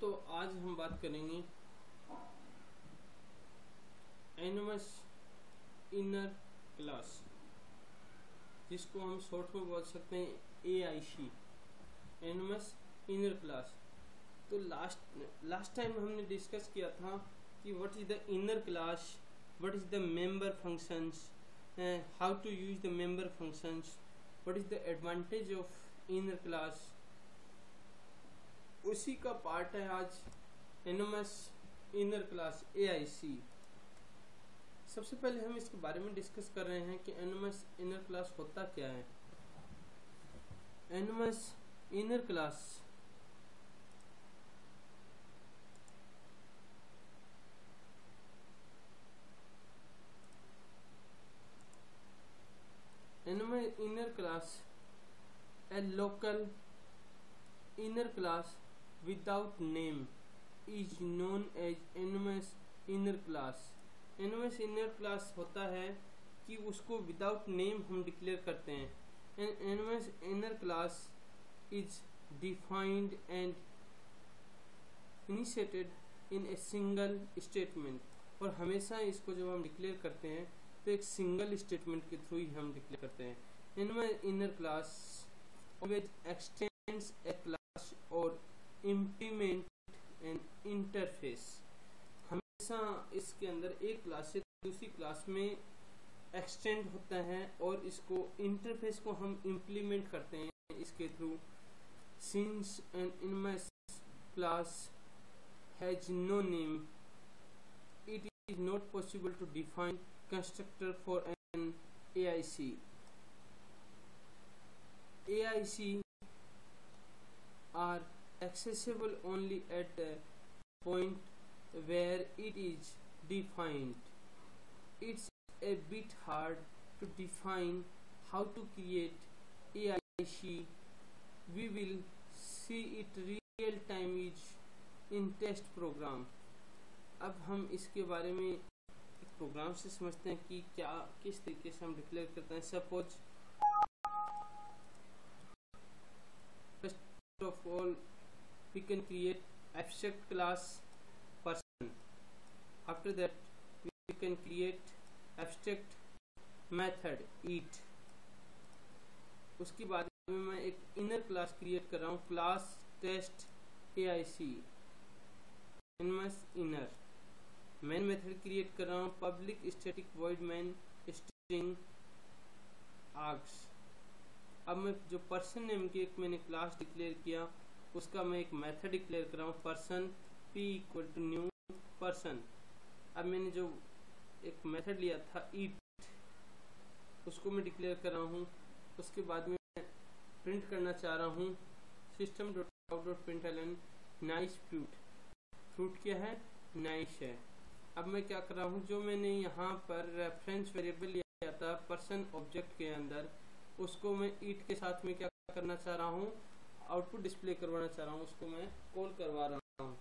दोस्तों, आज हम बात करेंगे एनमस इनर क्लास जिसको हम शॉर्ट में बोल सकते हैं A I C anonymous inner class तो लास्ट लास्ट टाइम हमने डिस्कस किया था कि what is the inner class what is the member functions how to use the member functions what is the advantage of inner class उसी का part है आज anonymous inner class A I C सबसे पहले हम इसके बारे में डिस्कस कर रहे हैं कि एनोमस इनर क्लास होता क्या है। Anonymous inner class anonymous inner class, a local inner class without name is known as anonymous inner class anonymous inner class होता है कि उसको विदाउट नेम हम डिक्लेयर करते हैं anonymous inner class is defined and initiated in a single statement और हमेशा इसको जब हम डिक्लेयर करते हैं तो एक सिंगल स्टेटमेंट के थ्रू ही हम डिक्लेयर करते हैं anonymous inner class always extends a class और इम्प्लीमेंट एंड इंटरफेस हमेशा इसके अंदर एक क्लास से दूसरी क्लास में एक्सटेंड होता है और इसको इंटरफेस को हम इम्प्लीमेंट करते हैं इसके through since no name it is not possible to define constructor for an A I C A I C are accessible only at the point where it is defined. It's a bit hard to define how to create AIC. We will see it real time is in test program. अब हम इसके बारे में एक programme से समझते हैं कि क्या किस तरीके से हम डिक्लेयर करते हैं suppose of all we can create abstract class person. After that, we can create abstract method eat उसके बाद में मैं एक इनर क्लास क्रिएट कर रहा हूँ class test A I C anonymous inner main method create कर रहा हूँ public static void main string args अब मैं जो पर्सन नेम की एक मैंने क्लास डिक्लेयर किया उसका मैं एक मेथड डिक्लेयर कर रहा हूँ person P equal to new person अब मैंने जो एक मेथड लिया था ईट उसको मैं डिक्लेयर कर रहा हूँ। उसके बाद में प्रिंट करना चाह रहा हूँ। System dot out dot println nice fruit fruit क्या है? नाइस है। अब मैं क्या कर रहा हूँ? जो मैंने यहाँ पर रेफरेंस वेरिएबल लिया था पर्सन ऑब्जेक्ट के अंदर, उसको मैं ईट के साथ में क्या करना चाह रहा हूँ? आउटपुट डिस्प्ले करवाना चाह रहा हूँ, उसको मैं कॉल करवा रहा हूँ।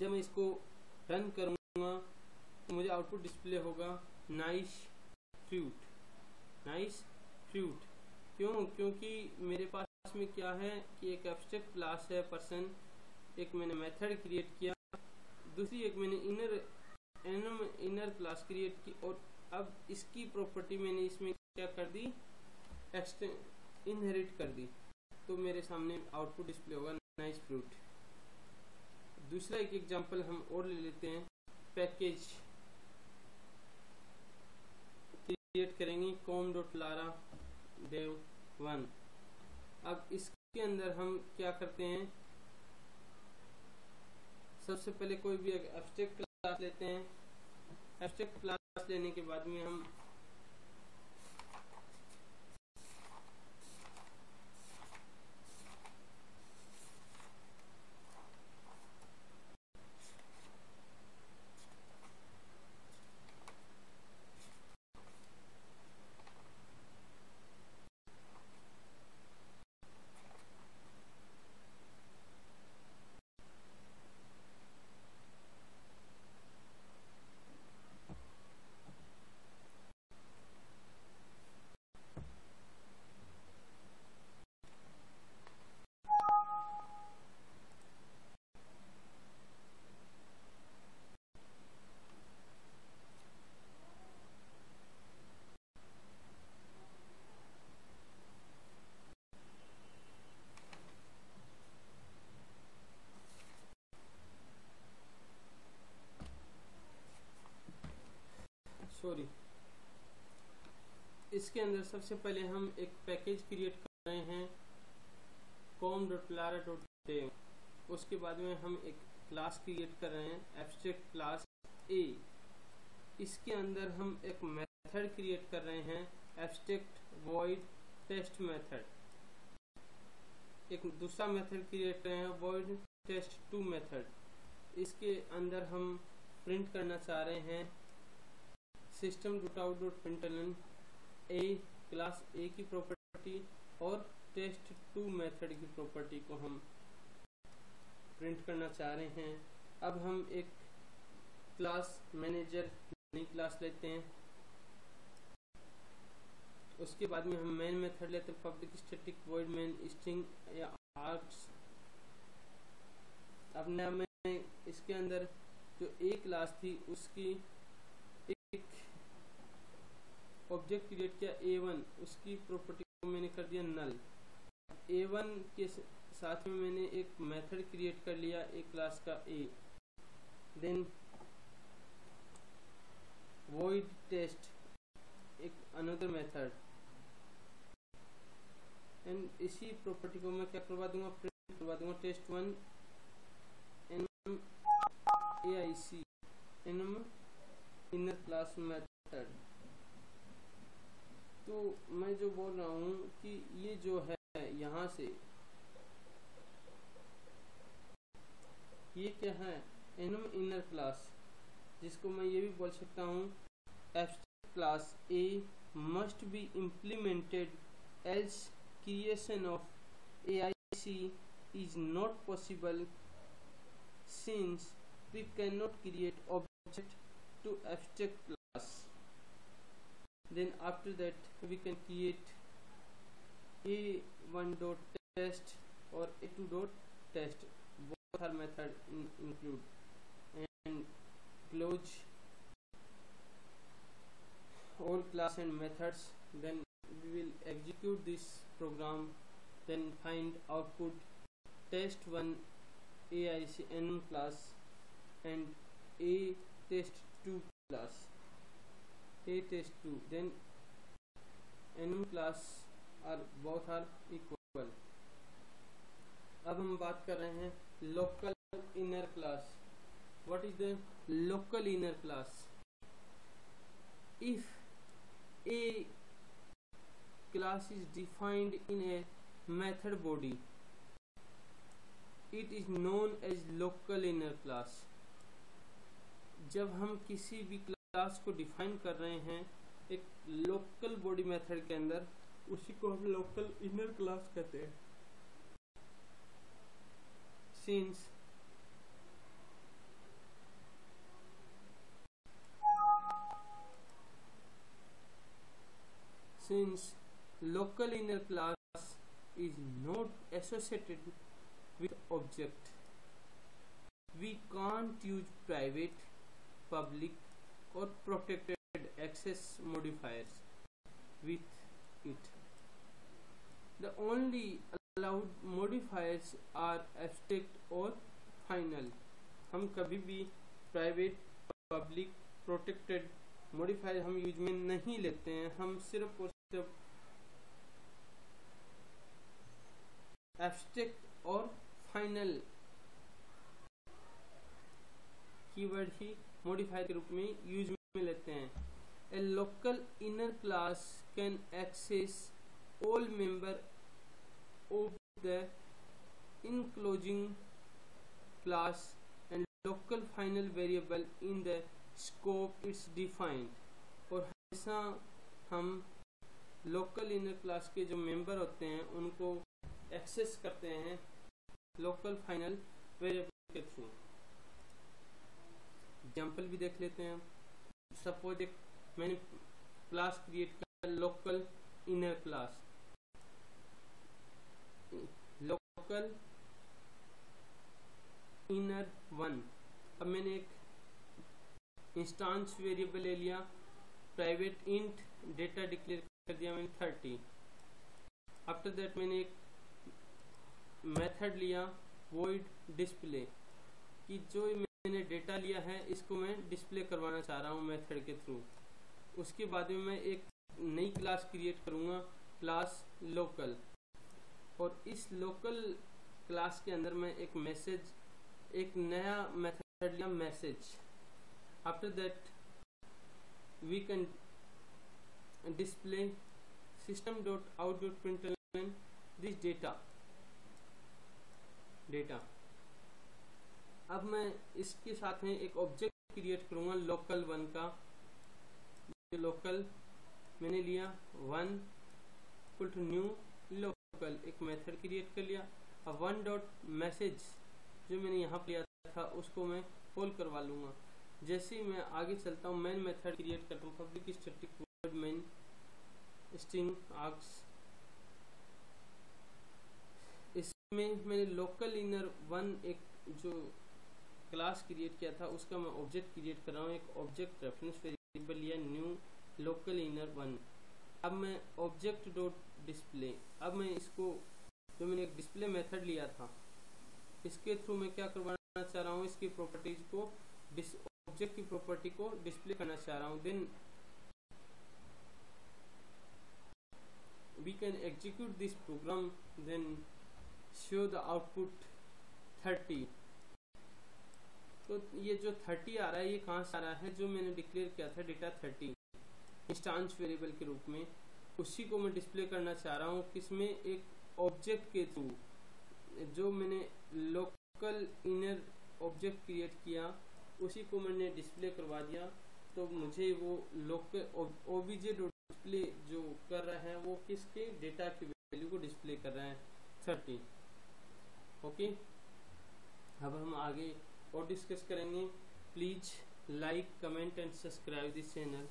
जब मैं इसको रन करूँगा तो मुझे आउटपुट डिस्प्ले होगा नाइस फ्रूट नाइस फ्रूट क्यों? क्योंकि मेरे पास में क्या है कि एक एब्स्ट्रैक्ट क्लास है पर्सन एक मैंने मेथड क्रिएट किया, दूसरी एक मैंने inner enum inner class create की, और अब इसकी प्रॉपर्टी मैंने इसमें क्या कर दी? एक्सटेंड इनहेरिट कर दी। तो मेरे सामने आउटपुट डिस्प्ले होगा नाइस फ्रूट दूसरा एक एग्जांपल हम और ले लेते हैं पैकेज क्रिएट करेंगे com dot lara dev one अब इसके अंदर हम क्या करते हैं? सबसे पहले कोई भी एब्स्ट्रैक्ट क्लास लेते हैं। एब्स्ट्रैक्ट क्लास लेने के बाद में हम सॉरी इसके अंदर सबसे पहले हम एक पैकेज क्रिएट कर रहे हैं कॉम डॉट लारा डॉट उसके बाद में हम एक क्लास क्रिएट कर रहे हैं एब्स्ट्रैक्ट क्लास ए इसके अंदर हम एक मेथड क्रिएट कर रहे हैं एब्स्ट्रैक्ट वॉइड टेस्ट मेथड एक दूसरा मेथड क्रिएट कर रहे हैं वॉइड टेस्ट टू मेथड इसके अंदर हम प्रिंट करना चाह रहे हैं system dot out dot println A class A की प्रॉपर्टी और टेस्ट टू मेथड की प्रॉपर्टी को हम प्रिंट करना चाह रहे हैं। अब हम एक क्लास मैनेजर नई क्लास लेते हैं। उसके बाद में हम मेन मेथड लेते हैं public static void main string या आर्क्स अब मैं इसके अंदर जो एक क्लास थी, उसकी एक ऑब्जेक्ट क्रिएट किया ए वन उसकी प्रॉपर्टी को मैंने कर दिया नल ए वन के साथ में मैंने एक मेथड क्रिएट कर लिया, एक क्लास का ए देन void टेस्ट एक अनदर मेथड एंड इसी प्रॉपर्टी को मैं क्या करवा दूँगा? प्रिंट करवा दूँगा test one an A I C an inner class method तो मैं जो बोल रहा हूँ कि ये जो है यहाँ से, ये क्या है? एनम इनर क्लास जिसको मैं ये भी बोल सकता हूँ abstract class A must be implemented else creation of A I C is not possible since we cannot create object to abstract class. Then after that we can create a1 dot test or a2 dot test. Both are method in, include. And close all class and methods. Then we will execute this program. Then find output test 1 AICN class and a test 2 class a test 2 then nm class are both are equal अब हम बात कर रहे हैं local inner class what is the local inner class if a class is defined in a method body it is known as local inner class जब हम किसी भी क्लास को डिफाइन कर रहे हैं एक लोकल बॉडी मेथड के अंदर। उसी को हम लोकल इनर क्लास कहते हैं। Since since local inner class is not associated with object we can't use private public और protected access modifiers with it the only allowed modifiers are abstract और final हम कभी भी प्राइवेट पब्लिक प्रोटेक्टेड मोडिफायर हम use में नहीं लेते हैं। हम सिर्फ़ और सिर्फ़ एब्स्ट्रेक्ट और फाइनल कीवर्ड ही मॉडिफायर के रूप में यूज़ में लेते हैं। A local inner class can access all member of the enclosing class and local final variable in the scope it's defined और हमेशा हम लोकल इनर क्लास के जो मेंबर होते हैं, उनको एक्सेस करते हैं लोकल फाइनल वेरिएबल के थ्रू एग्ज़ाम्पल भी देख लेते हैं। सपोज़ एक मैंने क्लास क्रिएट किया local inner class local inner one अब मैंने एक इंस्टांस वेरिएबल ले लिया प्राइवेट इंट डेटा डिक्लेयर कर दिया मैंने थर्टी आफ्टर दैट मैंने एक मेथड लिया वॉइड डिस्प्ले कि जो मैंने डेटा लिया है, इसको मैं डिस्प्ले करवाना चाह रहा हूँ मेथड के थ्रू उसके बाद में मैं एक नई क्लास क्रिएट करूँगा क्लास लोकल और इस लोकल क्लास के अंदर मैं एक मैसेज एक नया मेथड लिया message after that we can display system dot out dot println this data data अब मैं इसके साथ में एक ऑब्जेक्ट क्रिएट करूँगा लोकल वन का। जो लोकल मैंने लिया one equal to new local एक मेथड क्रिएट कर लिया। अब वन डॉट मैसेज जो मैंने यहाँ पर लिया था, उसको मैं कॉल करवा लूँगा। जैसे ही मैं आगे चलता हूँ मैन मेथड क्रिएट करता हूँ public static void main string args इसमें मैंने लोकल इनर वन एक जो क्लास क्रिएट किया था, उसका मैं ऑब्जेक्ट क्रिएट कर रहा हूँ, एक ऑब्जेक्ट रेफरेंस वेरिएबल लिया न्यू लोकल इनर वन अब मैं ऑब्जेक्ट डॉट डिस्प्ले अब मैं इसको, जो मैंने एक डिस्प्ले मेथड लिया था, इसके थ्रू मैं क्या करवाना चाह रहा हूँ, इसकी प्रॉपर्टीज़ को ऑब्जेक्ट की प्रॉपर्टी को डिस्प्ले करना चाह रहा हूँ। Then we can execute this program, then show the output 30 तो ये जो 30 आ रहा है, ये कहाँ से आ रहा है? जो मैंने डिक्लेयर किया था डेटा 30 इंस्टांस वेरिएबल के रूप में। उसी को मैं डिस्प्ले करना चाह रहा हूँ किसमें एक ऑब्जेक्ट के थ्रू जो मैंने लोकल इनर ऑब्जेक्ट क्रिएट किया, उसी को मैंने डिस्प्ले करवा दिया। तो मुझे वो लोकल ओबीजे डिस्प्ले जो कर रहा है, वो किसके? डेटा की वैल्यू को डिस्प्ले कर रहा है। थर्टी ओके अब हम आगे और डिस्कस करेंगे। Please like comment and subscribe this channel